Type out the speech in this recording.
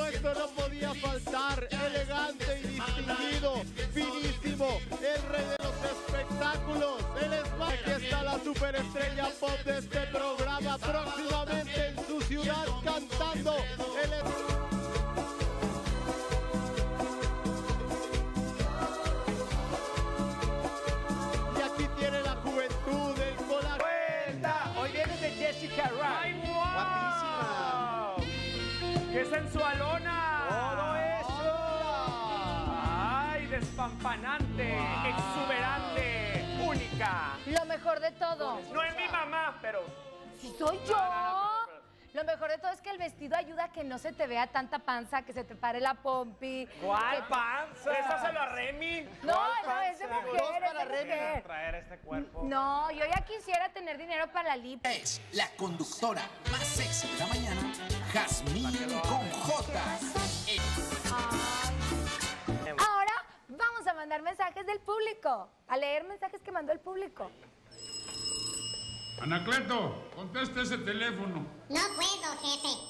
supuesto no podía faltar, elegante y distinguido, finísimo, el rey de los espectáculos, el espacio. Aquí está la superestrella pop de este programa, próximamente en su ciudad cantando Y aquí tiene la juventud, el colar. ¡Vuelta! Hoy viene de Jessica Ryan. ¡Qué sensualona! ¡Todo eso! ¡Ay, despampanante! ¡Exuberante! ¡Única! Lo mejor de todo. No es mi mamá, pero... Si soy yo. No, no, no, pero- Lo mejor de todo es que el vestido ayuda a que no se te vea tanta panza, que se te pare la pompi. ¿Cuál panza? Désaselo a Remy. No, ¿Cuál no, es de mujer, es de Remy. mujer. Traer este cuerpo. No, yo ya quisiera tener dinero para la lipo. Es la conductora más sexy de la mañana, Jazmín con J. Ahora vamos a mandar mensajes del público, a leer mensajes que mandó el público. Anacleto, contesta ese teléfono. No puedo, jefe.